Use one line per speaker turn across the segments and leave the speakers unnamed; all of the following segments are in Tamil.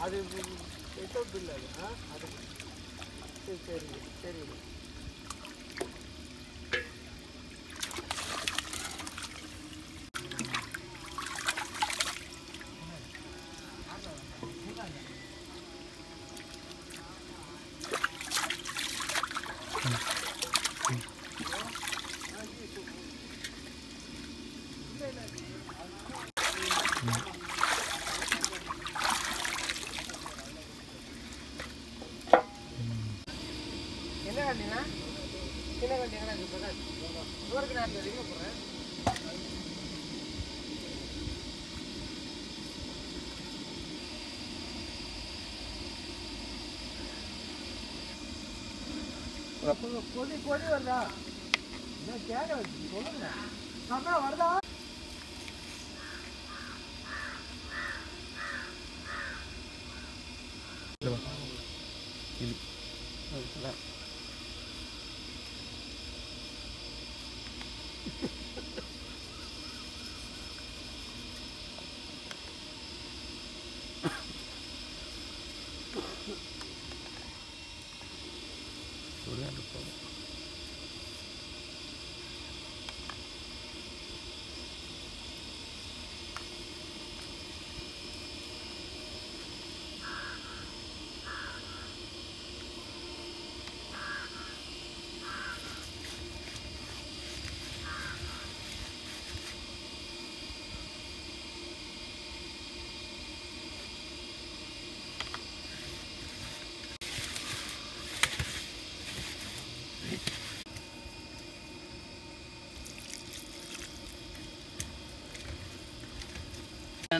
அது வித்தவுட் பில் அது ஆ அது சரி சரி சரி என்ன கண்டினா? சின்ன கண்டி எங்கே இருக்கு பிரகாஷ் ஊருக்கு நான் எங்கே போகிறேன் கொதி கொதி வருதா? என்ன கேட்க வச்சு? சொல்லுங்க. அண்ணா வருதா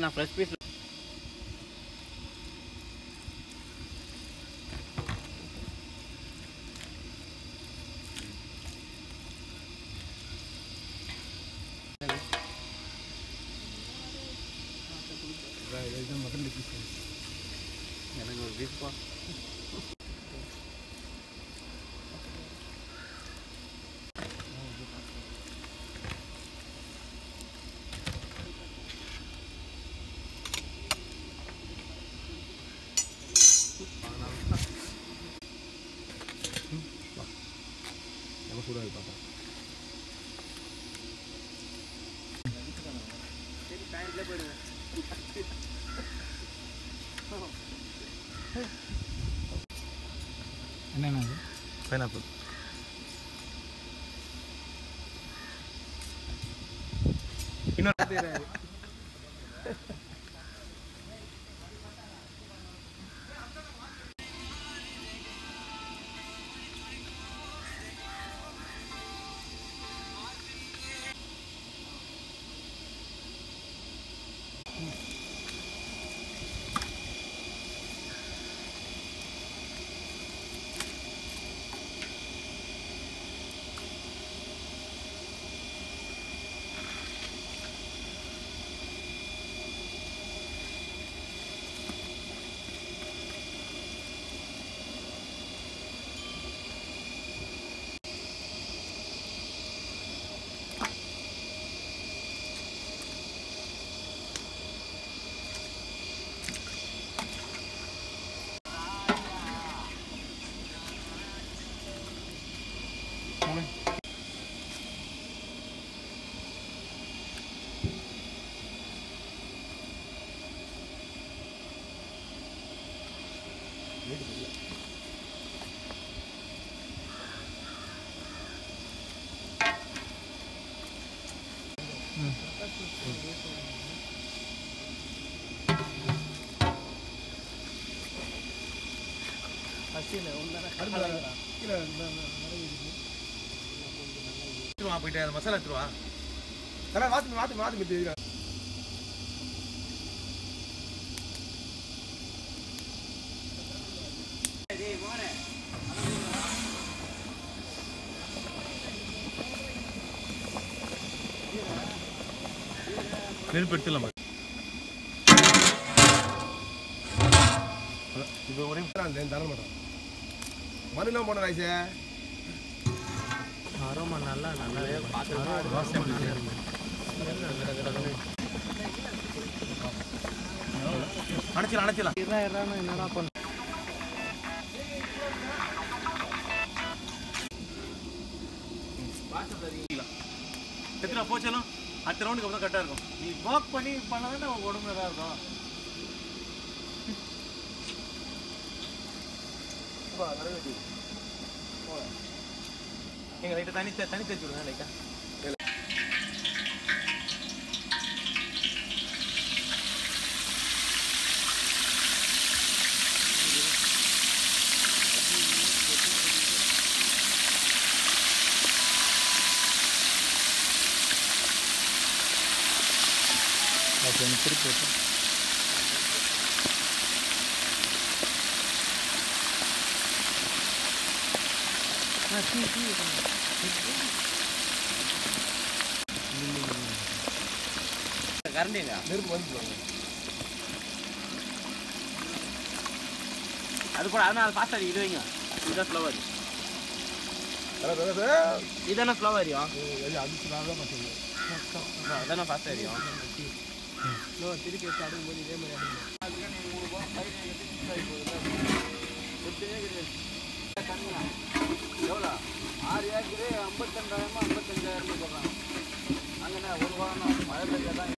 நான் ஃப்ரெஷ் பீஸ் எனக்கு ஒரு பீஸ் பா
என்னென்ன
பைனாப்பிள் xuống lên பசியில் உள்ளார கடலை இல்லை
போயிட்டு அந்த மசாலா எடுத்துருவா? கரெக்டாக மாற்றி மாற்றி மாற்றி மித்தி.
நெருப்பு எடுத்துடலாம்
இப்போ ஒரே தர மாட்டோம் மண்ணுலாம் போன ராய்ஸே
அரோமா நல்லா நல்லா
அணைச்சிடலாம் அணைச்சிடலாம்.
என்னடா பண்ண
எத்தனை போச்சாலும் அடுத்த ரவுண்டுக்கு அப்புறம் கரெக்டாக இருக்கும். நீ வாக் பண்ணி பண்ணாதான் உன் உடம்பு நல்லா இருக்கும். எங்க லைட்டை தனி தனி தேய்ச்சி விடுங்க லைட்டா.
அது எனக்கு திருப்பி வச்சு
நெருப்பு வந்து
அது கூட அதனால ஃபாஸ்ட் ஆடி இது வைங்க இதுதான் ஸ்லோவா இருக்கு இதானே ஸ்லோவா அறியும் அதானே ஃபாஸ்ட் அறியும்
திருப்பி வச்சு அடுக்கும்போது இதே மாதிரி அடிக்கணும்
எவ்வளோ? ஆறு ஏக்கரு ஐம்பத்தெண்டாயிரமா ஐம்பத்தஞ்சாயிரமா சொல்கிறாங்க அங்கே ஒரு வாரம் மழை பெய்யாதான்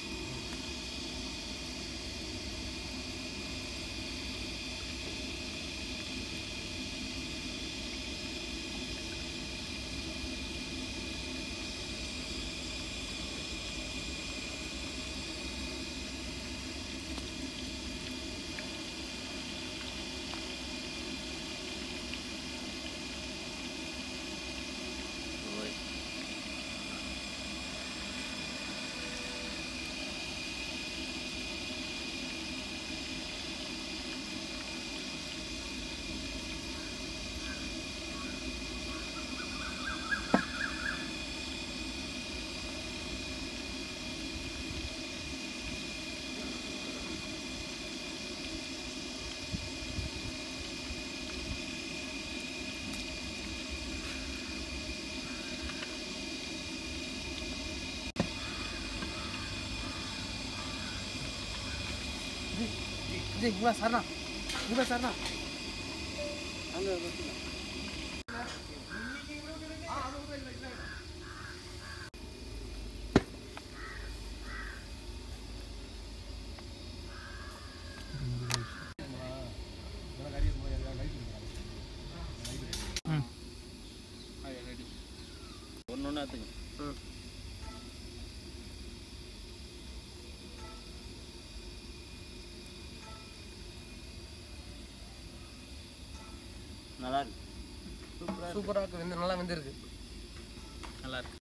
இது இவ்வளோ சரணா. இவ்வளோ சரணா.
அங்கே ஒன்று ஒன்று எடுத்துங்க நல்லா
சூப்பராக இருக்கு. நல்லா வந்துருக்கு.
நல்லா இருக்கு.